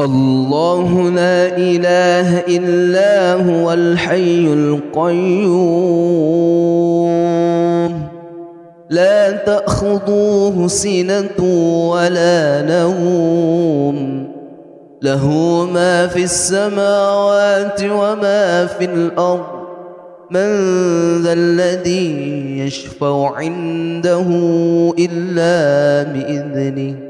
الله لا إله إلا هو الحي القيوم. لا تأخذوه سنة ولا نوم. له ما في السماوات وما في الأرض. من ذا الذي يشفع عنده إلا بإذنه.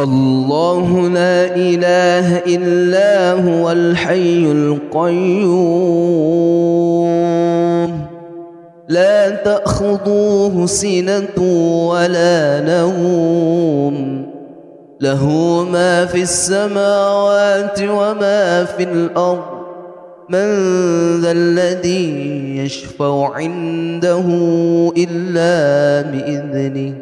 الله لا إله إلا هو الحي القيوم. لا تأخذوه سنة ولا نوم. له ما في السماوات وما في الأرض. من ذا الذي يشفع عنده إلا بإذنه.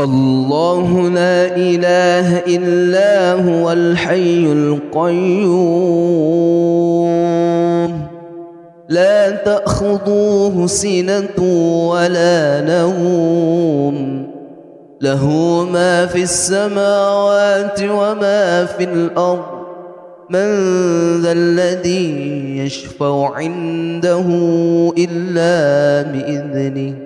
الله لا إله إلا هو الحي القيوم. لا تأخذوه سنة ولا نوم. له ما في السماوات وما في الأرض. من ذا الذي يشفع عنده إلا بإذنه.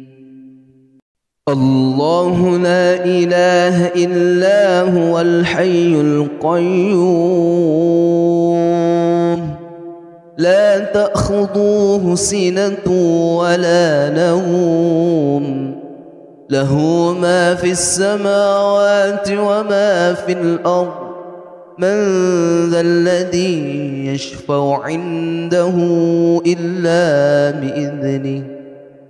الله لا إله إلا هو الحي القيوم. لا تأخذوه سنة ولا نوم. له ما في السماوات وما في الأرض. من ذا الذي يشفع عنده إلا بإذنه.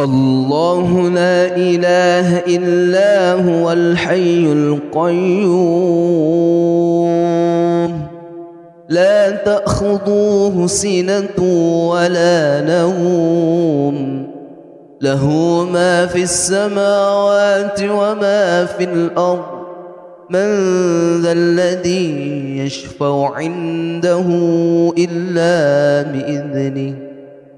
الله لا إله إلا هو الحي القيوم. لا تأخذوه سنة ولا نوم. له ما في السماوات وما في الأرض. من ذا الذي يشفع عنده إلا بإذنه.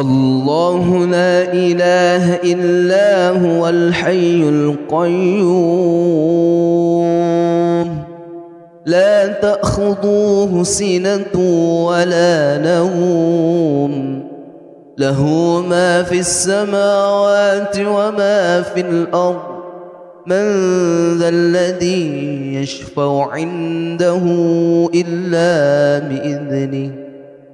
الله لا إله إلا هو الحي القيوم. لا تأخذوه سنة ولا نوم. له ما في السماوات وما في الأرض. من ذا الذي يشفع عنده إلا بإذنه.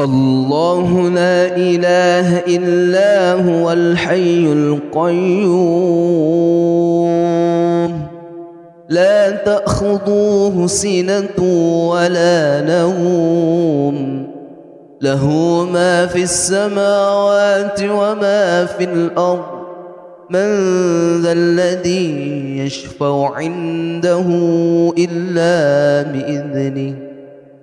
الله لا إله إلا هو الحي القيوم. لا تأخذوه سنة ولا نوم. له ما في السماوات وما في الأرض. من ذا الذي يشفع عنده إلا بإذنه.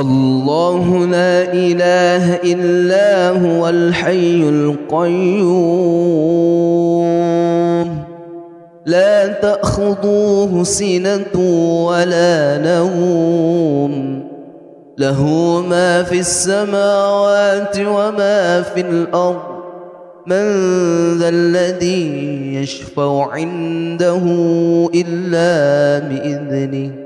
الله لا إله إلا هو الحي القيوم. لا تأخذوه سنة ولا نوم. له ما في السماوات وما في الأرض. من ذا الذي يشفع عنده إلا بإذنه.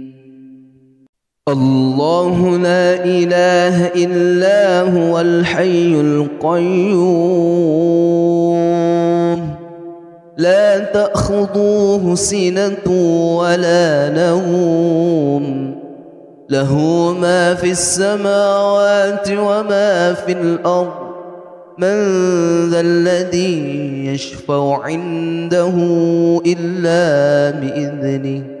الله لا إله إلا هو الحي القيوم. لا تأخذوه سنة ولا نوم. له ما في السماوات وما في الأرض. من ذا الذي يشفع عنده إلا بإذنه.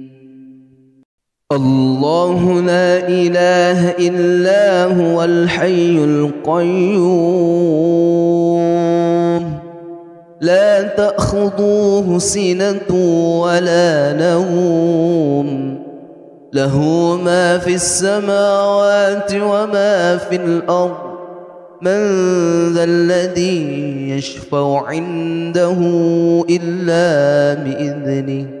الله لا إله إلا هو الحي القيوم. لا تأخذوه سنة ولا نوم. له ما في السماوات وما في الأرض. من ذا الذي يشفع عنده إلا بإذنه.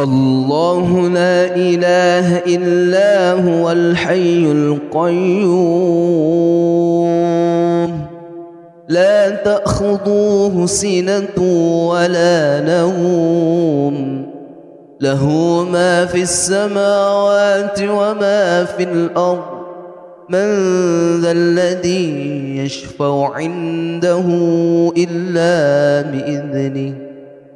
الله لا إله إلا هو الحي القيوم. لا تأخذوه سنة ولا نوم. له ما في السماوات وما في الأرض. من ذا الذي يشفع عنده إلا بإذنه.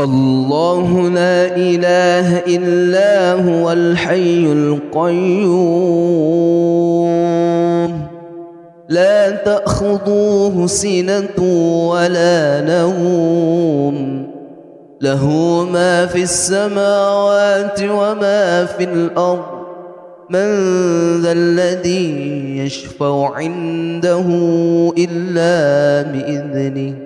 الله لا إله إلا هو الحي القيوم. لا تأخذوه سنة ولا نوم. له ما في السماوات وما في الأرض. من ذا الذي يشفع عنده إلا بإذنه.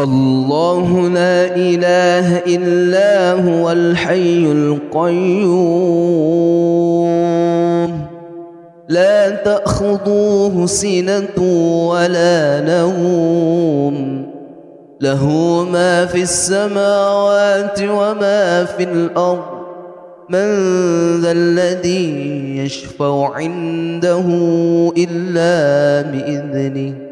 الله لا إله إلا هو الحي القيوم. لا تأخذوه سنة ولا نوم. له ما في السماوات وما في الأرض. من ذا الذي يشفع عنده إلا بإذنه.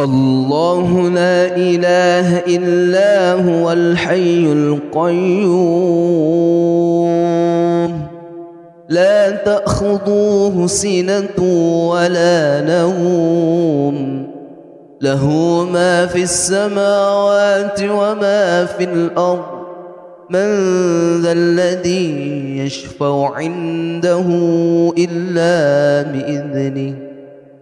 الله لا إله إلا هو الحي القيوم. لا تأخذوه سنة ولا نوم. له ما في السماوات وما في الأرض. من ذا الذي يشفع عنده إلا بإذنه.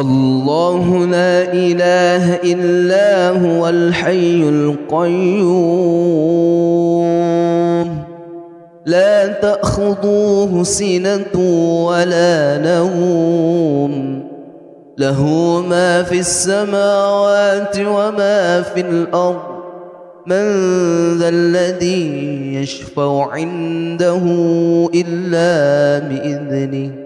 الله لا إله إلا هو الحي القيوم. لا تأخذوه سنة ولا نوم. له ما في السماوات وما في الأرض. من ذا الذي يشفع عنده إلا بإذنه.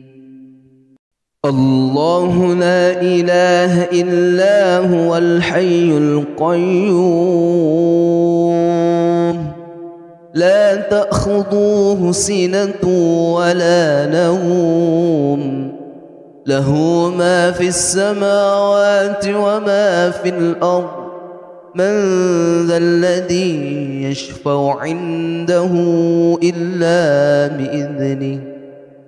الله لا إله إلا هو الحي القيوم. لا تأخذوه سنة ولا نوم. له ما في السماوات وما في الأرض. من ذا الذي يشفع عنده إلا بإذنه.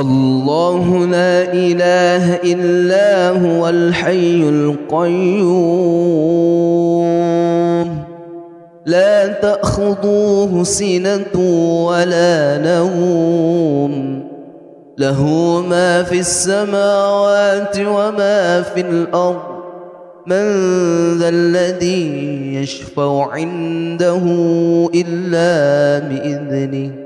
الله لا إله إلا هو الحي القيوم. لا تأخذوه سنة ولا نوم. له ما في السماوات وما في الأرض. من ذا الذي يشفع عنده إلا بإذنه.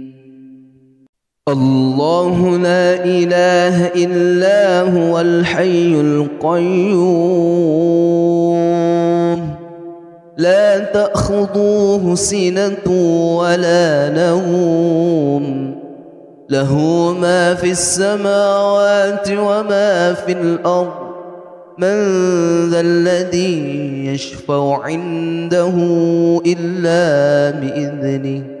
الله لا إله إلا هو الحي القيوم. لا تأخذوه سنة ولا نوم. له ما في السماوات وما في الأرض. من ذا الذي يشفع عنده إلا بإذنه.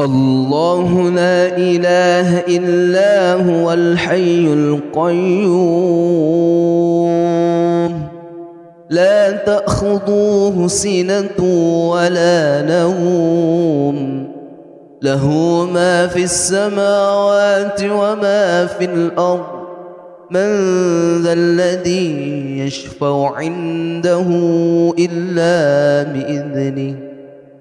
الله لا إله إلا هو الحي القيوم. لا تأخذوه سنة ولا نوم. له ما في السماوات وما في الأرض. من ذا الذي يشفع عنده إلا بإذنه.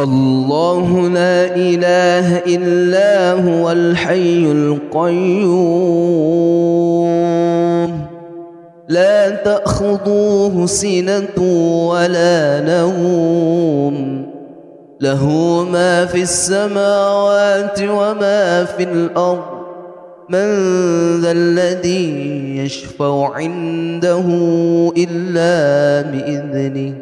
الله لا إله إلا هو الحي القيوم. لا تأخذوه سنة ولا نوم. له ما في السماوات وما في الأرض. من ذا الذي يشفع عنده إلا بإذنه.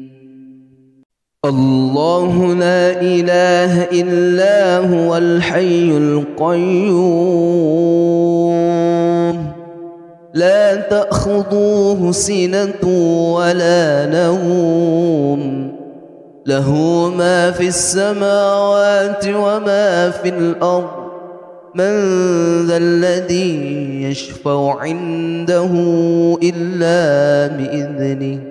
الله لا إله إلا هو الحي القيوم. لا تأخذوه سنة ولا نوم. له ما في السماوات وما في الأرض. من ذا الذي يشفع عنده إلا بإذنه.